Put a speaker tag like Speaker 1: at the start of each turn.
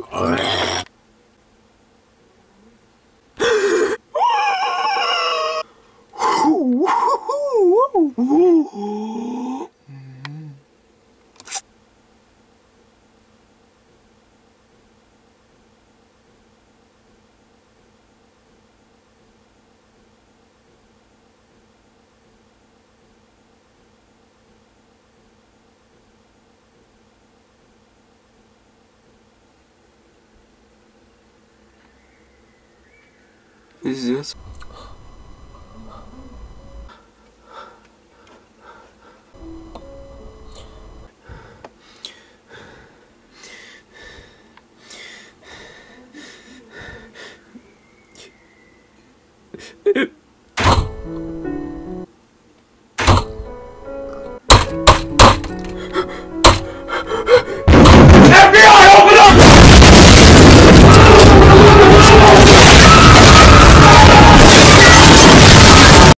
Speaker 1: Ooh. Is this?